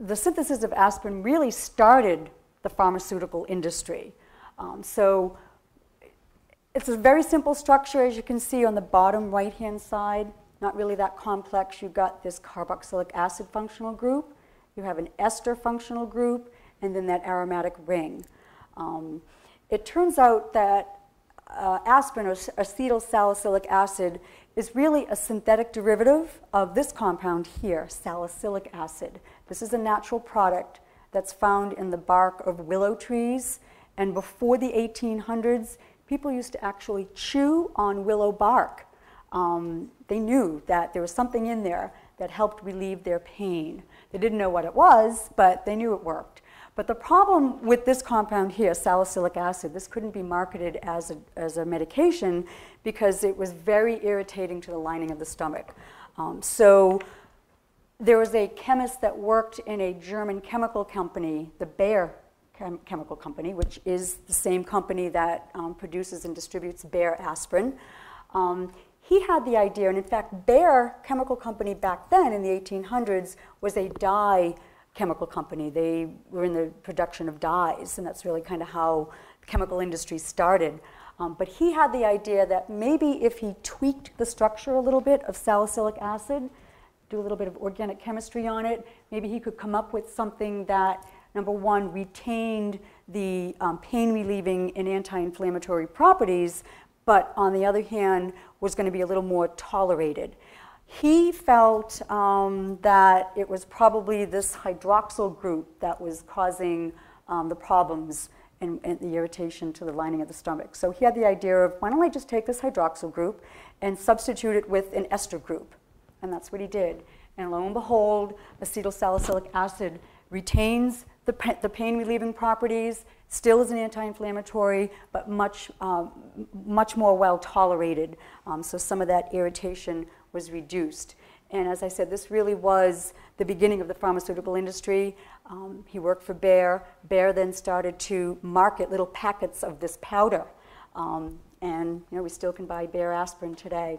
the synthesis of aspirin really started the pharmaceutical industry. Um, so it's a very simple structure, as you can see on the bottom right-hand side not really that complex. You've got this carboxylic acid functional group, you have an ester functional group, and then that aromatic ring. Um, it turns out that uh, aspirin, or acetyl salicylic acid, is really a synthetic derivative of this compound here, salicylic acid. This is a natural product that's found in the bark of willow trees. And before the 1800s, people used to actually chew on willow bark um, they knew that there was something in there that helped relieve their pain. They didn't know what it was, but they knew it worked. But the problem with this compound here, salicylic acid, this couldn't be marketed as a, as a medication because it was very irritating to the lining of the stomach. Um, so there was a chemist that worked in a German chemical company, the Bayer chem Chemical Company, which is the same company that um, produces and distributes Bayer aspirin. Um, he had the idea, and in fact, Bayer Chemical Company back then in the 1800s was a dye chemical company. They were in the production of dyes, and that's really kind of how the chemical industry started. Um, but he had the idea that maybe if he tweaked the structure a little bit of salicylic acid, do a little bit of organic chemistry on it, maybe he could come up with something that, number one, retained the um, pain relieving and anti inflammatory properties, but on the other hand, was going to be a little more tolerated. He felt um, that it was probably this hydroxyl group that was causing um, the problems and, and, the irritation to the lining of the stomach. So he had the idea of why don't I just take this hydroxyl group and substitute it with an ester group? And that's what he did. And lo and behold, acetylsalicylic acid retains the, the pain relieving properties, still is an anti-inflammatory, but much, um, much more well tolerated. Um, so some of that irritation was reduced. And as I said, this really was the beginning of the pharmaceutical industry. Um, he worked for Bayer. Bayer then started to market little packets of this powder. Um, and you know, we still can buy Bayer aspirin today.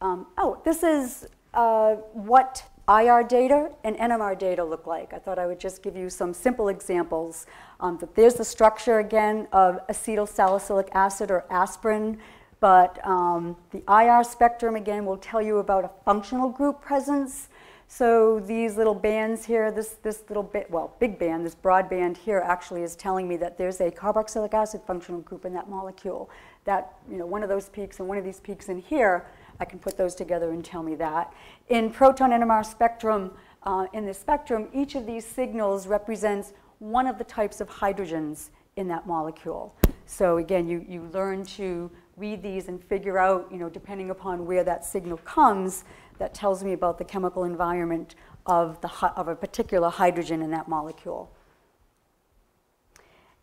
Um, oh, this is uh, what IR data and NMR data look like. I thought I would just give you some simple examples. Um, there's the structure again of acetyl salicylic acid or aspirin. But um, the IR spectrum again will tell you about a functional group presence. So these little bands here, this, this little bit, well, big band, this broad band here actually is telling me that there's a carboxylic acid functional group in that molecule. That, you know, one of those peaks and one of these peaks in here I can put those together and tell me that. In proton NMR spectrum, uh, in the spectrum, each of these signals represents one of the types of hydrogens in that molecule. So again, you, you learn to read these and figure out, you know, depending upon where that signal comes, that tells me about the chemical environment of, the, of a particular hydrogen in that molecule.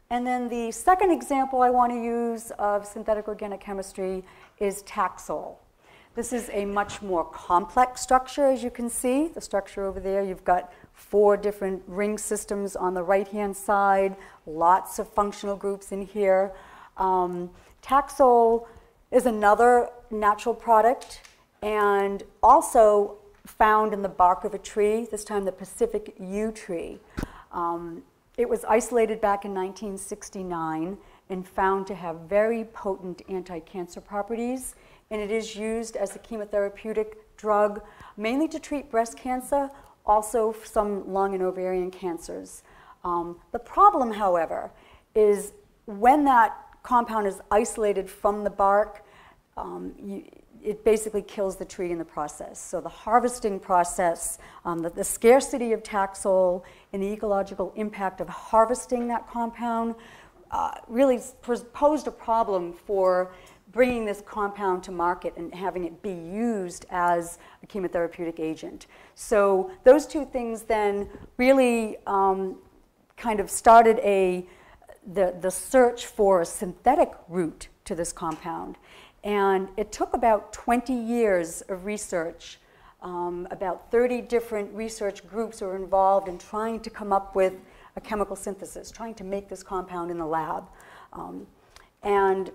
And then the second example I want to use of synthetic organic chemistry is Taxol. This is a much more complex structure, as you can see. The structure over there, you've got four different ring systems on the right-hand side, lots of functional groups in here. Um, Taxol is another natural product and also found in the bark of a tree, this time the Pacific yew tree. Um, it was isolated back in 1969 and found to have very potent anti-cancer properties and it is used as a chemotherapeutic drug mainly to treat breast cancer, also some lung and ovarian cancers. Um, the problem, however, is when that compound is isolated from the bark, um, you, it basically kills the tree in the process. So the harvesting process, um, the, the, scarcity of Taxol, and the ecological impact of harvesting that compound uh, really posed a problem for bringing this compound to market and having it be used as a chemotherapeutic agent. So those two things then really um, kind of started a the, the search for a synthetic route to this compound. And it took about 20 years of research. Um, about 30 different research groups were involved in trying to come up with a chemical synthesis, trying to make this compound in the lab. Um, and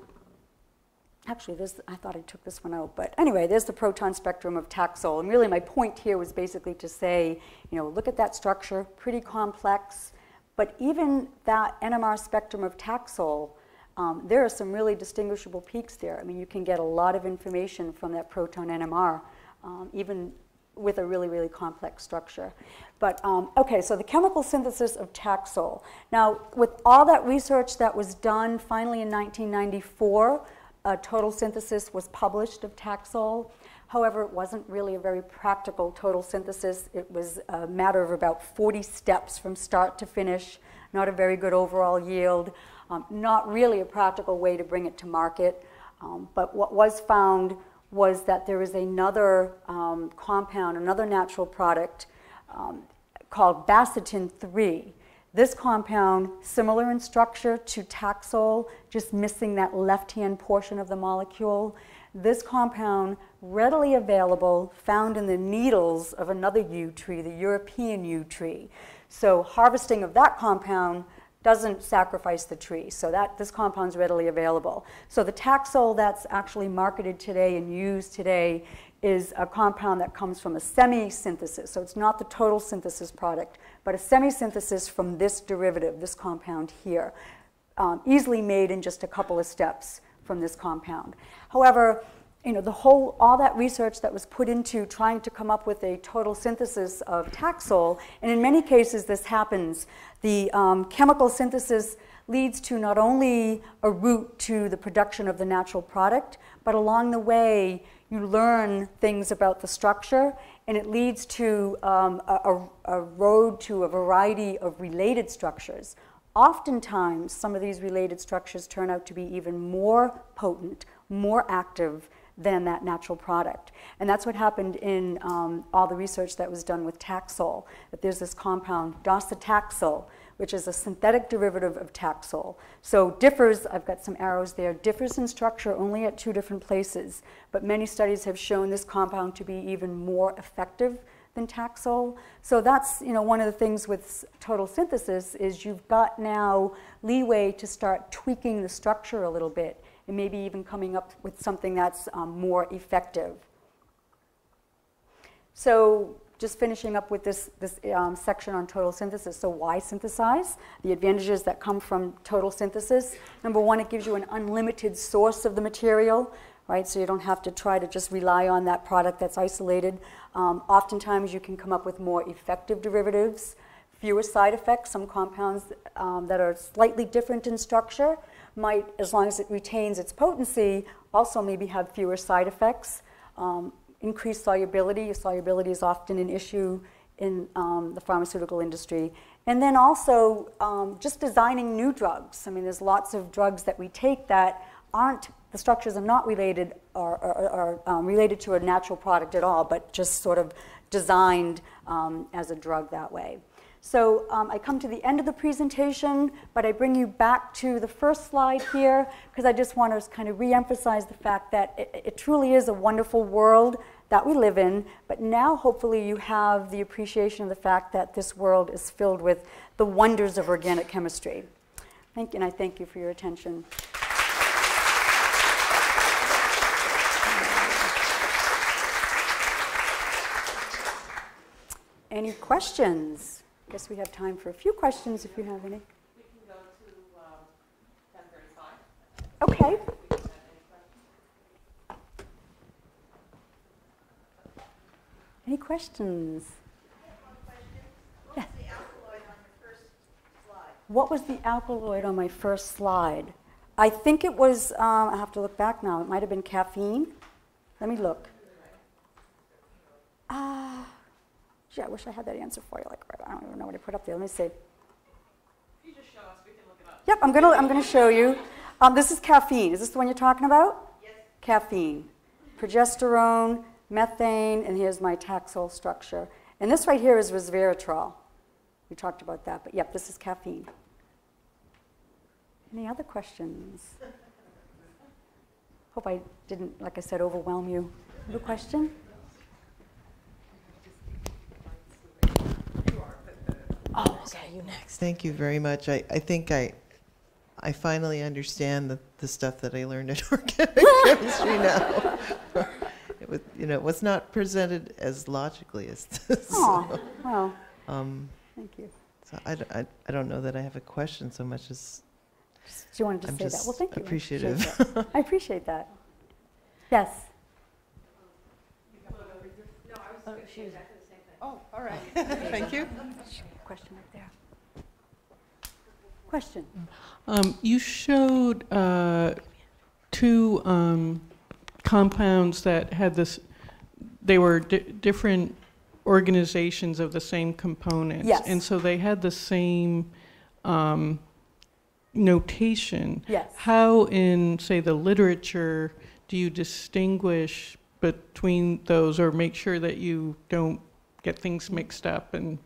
actually, this, I thought I took this one out, but anyway, there's the proton spectrum of Taxol. And really, my point here was basically to say, you know, look at that structure, pretty complex, but even that NMR spectrum of Taxol, um, there are some really distinguishable peaks there. I mean, you can get a lot of information from that proton NMR, um, even with a really, really complex structure. But um, okay, so the chemical synthesis of Taxol. Now, with all that research that was done finally in 1994, a total synthesis was published of Taxol. However, it wasn't really a very practical total synthesis. It was a matter of about 40 steps from start to finish, not a very good overall yield, um, not really a practical way to bring it to market. Um, but what was found was that there is another um, compound, another natural product um, called baccatin 3. This compound, similar in structure to Taxol, just missing that left hand portion of the molecule. This compound, readily available, found in the needles of another yew tree, the European yew tree. So, harvesting of that compound doesn't sacrifice the tree. So that this compound is readily available. So the Taxol that's actually marketed today and used today is a compound that comes from a semi-synthesis. So it's not the total synthesis product, but a semi-synthesis from this derivative, this compound here, um, easily made in just a couple of steps from this compound. However, you know, the whole, all that research that was put into trying to come up with a total synthesis of Taxol, and in many cases this happens, the um, chemical synthesis leads to not only a route to the production of the natural product, but along the way you learn things about the structure, and it leads to um, a, a, road to a variety of related structures. Oftentimes, some of these related structures turn out to be even more potent, more active than that natural product. And that's what happened in um, all the research that was done with Taxol, that there's this compound, docetaxel, which is a synthetic derivative of Taxol. So differs, I've got some arrows there, differs in structure only at two different places, but many studies have shown this compound to be even more effective than Taxol. So that's you know one of the things with total synthesis is you've got now leeway to start tweaking the structure a little bit and maybe even coming up with something that's um, more effective. So just finishing up with this, this um, section on total synthesis. So why synthesize? The advantages that come from total synthesis. Number one, it gives you an unlimited source of the material, right? So you don't have to try to just rely on that product that's isolated. Um, oftentimes you can come up with more effective derivatives, fewer side effects. Some compounds um, that are slightly different in structure might, as long as it retains its potency, also maybe have fewer side effects. Increased solubility. Solubility is often an issue in um, the pharmaceutical industry. And then also um, just designing new drugs. I mean, there's lots of drugs that we take that aren't, the structures are not related or, or, or um, related to a natural product at all, but just sort of designed um, as a drug that way. So um, I come to the end of the presentation, but I bring you back to the first slide here because I just want to kind of re-emphasize the fact that it, it, truly is a wonderful world that we live in, but now hopefully you have the appreciation of the fact that this world is filled with the wonders of organic chemistry. Thank you, and I thank you for your attention. Any questions? I guess we have time for a few questions if you have any. We can go to um, 10:35. Okay. Any questions? Yeah. What was the alkaloid on my first slide? I think it was, um, I have to look back now, it might have been caffeine. Let me look. Ah. Uh, Gee, I wish I had that answer for you. Like, I don't even know what I put up there. Let me see. You just show us, we can look it up. Yep, I'm gonna, I'm gonna show you. Um, this is caffeine. Is this the one you're talking about? Yes. Caffeine. Progesterone, methane, and here's my Taxol structure. And this right here is resveratrol. We talked about that, but yep, this is caffeine. Any other questions? Hope I didn't, like I said, overwhelm you. A question? Oh, okay, you next. Thank you very much. I, I think I, I finally understand the, the stuff that I learned in organic chemistry now. it was, you know, it was not presented as logically as this. Oh, well, um, thank you. so I, I, I don't know that I have a question so much as Just- You wanted to I'm say that? just Well, thank you. I appreciate appreciative. that. I appreciate that. Yes. Oh, all right. Thank you. Question right there. Question? Um, you showed uh, two um, compounds that had this, they were di- different organizations of the same components. Yes. And so they had the same um, notation. Yes. How in, say, the literature, do you distinguish between those or make sure that you don't get things mixed up and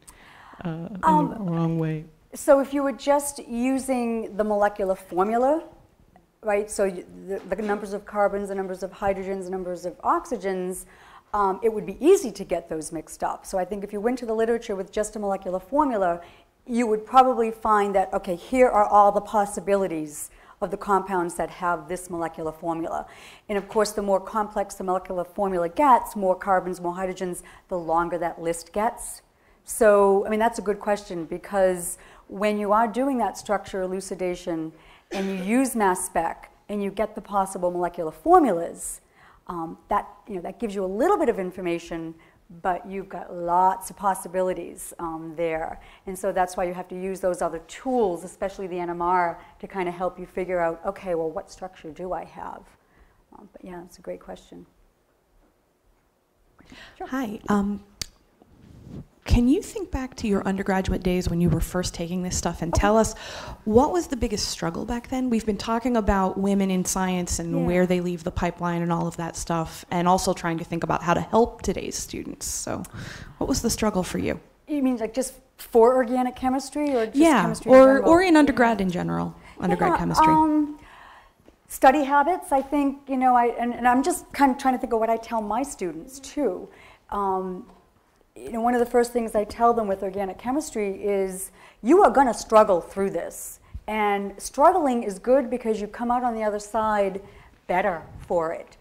uh, in the Um, wrong way? So if you were just using the molecular formula, right, so you- the, the numbers of carbons, the numbers of hydrogens, the numbers of oxygens, um, it would be easy to get those mixed up. So I think if you went to the literature with just a molecular formula, you would probably find that, okay, here are all the possibilities of the compounds that have this molecular formula. And of course, the more complex the molecular formula gets, more carbons, more hydrogens, the longer that list gets. So, I mean, that's a good question because when you are doing that structure elucidation and you use mass spec and you get the possible molecular formulas, um, that, you know, that gives you a little bit of information, but you've got lots of possibilities um, there. And so that's why you have to use those other tools, especially the NMR, to kind of help you figure out, okay, well, what structure do I have? Um, but yeah, that's a great question. Hi. Can you think back to your undergraduate days when you were first taking this stuff and tell us what was the biggest struggle back then? We've been talking about women in science and Yeah. where they leave the pipeline and all of that stuff, and also trying to think about how to help today's students. So, what was the struggle for you? You mean like just for organic chemistry or just yeah, chemistry in or general? or in undergrad in general, undergrad Yeah, chemistry. Um, study habits, I think, you know, I, and, and I'm just kind of trying to think of what I tell my students too. Um, you know, one of the first things I tell them with organic chemistry is you are going to struggle through this. And struggling is good because you come out on the other side better for it.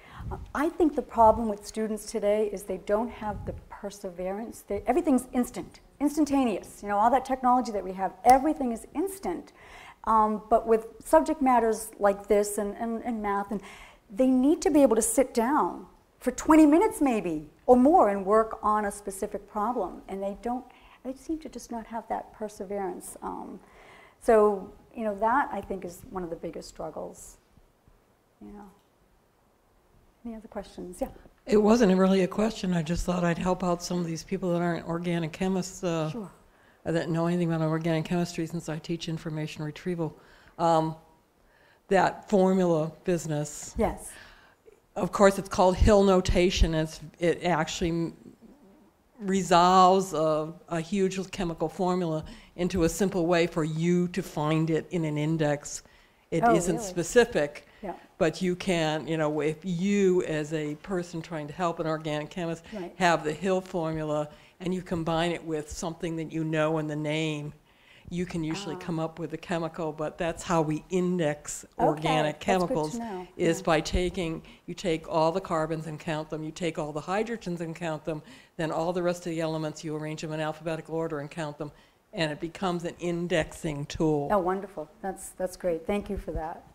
I think the problem with students today is they don't have the perseverance. They, everything's instant, instantaneous. You know, all that technology that we have, everything is instant. Um, but with subject matters like this and, and, and math, and they need to be able to sit down for 20 minutes maybe or more and work on a specific problem. And they don't, they seem to just not have that perseverance. Um, so, you know, that I think is one of the biggest struggles. Yeah. Any other questions? Yeah. It wasn't really a question. I just thought I'd help out some of these people that aren't organic chemists, uh, Sure. that know anything about organic chemistry since I teach information retrieval. Um, that formula business, Yes. Of course, it's called Hill notation. It's, it actually resolves a, a huge chemical formula into a simple way for you to find it in an index. It Oh, not really? specific, Yeah. but you can, you know, if you as a person trying to help an organic chemist Right. have the Hill formula and you combine it with something that you know in the name, you can usually Ah. come up with a chemical, but that's how we index Okay, organic that's good to chemicals know, is yeah. by taking, you take all the carbons and count them, you take all the hydrogens and count them, then all the rest of the elements, you arrange them in alphabetical order and count them, and it becomes an indexing tool. Oh, wonderful. That's, that's great. Thank you for that.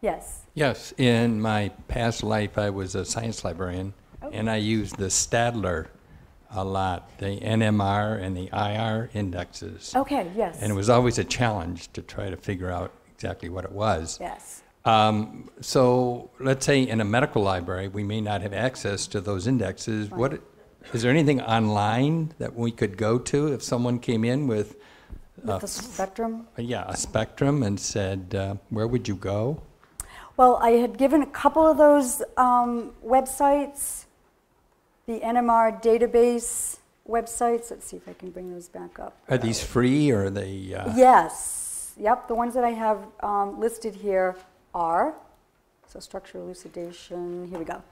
Yes. Yes, in my past life, I was a science librarian, and I used the Sadtler a lot, the NMR and the IR indexes. Okay, yes. And it was always a challenge to try to figure out exactly what it was. Yes. Um, so let's say in a medical library, we may not have access to those indexes. What, is there anything online that we could go to if someone came in with, With the spectrum. yeah, a spectrum and said, uh, where would you go? Well, I had given a couple of those um, websites, the NMR database websites. Let's see if I can bring those back up. Are these free or are they? Uh, Yes. Yep. The ones that I have um, listed here are so structure elucidation. Here we go.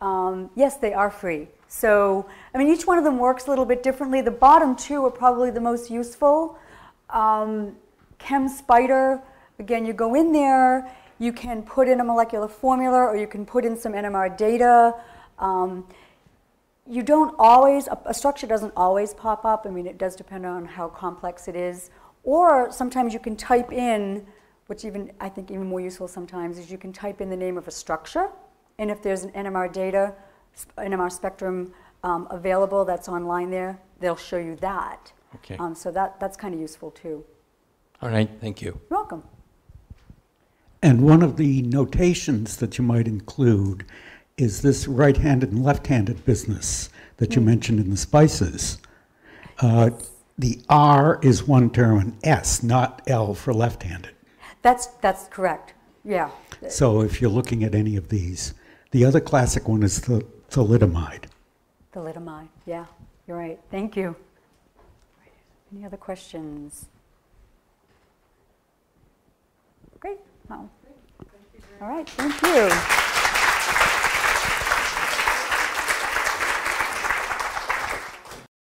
Um, yes, they are free. So, I mean, each one of them works a little bit differently. The bottom two are probably the most useful. Um, ChemSpider, again, you go in there, you can put in a molecular formula or you can put in some NMR data. Um, you don't always, a, a structure doesn't always pop up. I mean, it does depend on how complex it is. Or sometimes you can type in, which even I think even more useful sometimes is you can type in the name of a structure, and if there's an NMR data, NMR spectrum um, available that's online there, they'll show you that. Okay. Um, so that, that's kind of useful too. All right, thank you. You're welcome. And one of the notations that you might include is this right-handed and left-handed business that you mentioned in the spices. Uh, the R is one term and S, not L for left-handed. That's, that's correct, yeah. So if you're looking at any of these, the other classic one is the thalidomide. Thalidomide, yeah, you're right, thank you. Any other questions? Great, well, all right, thank you.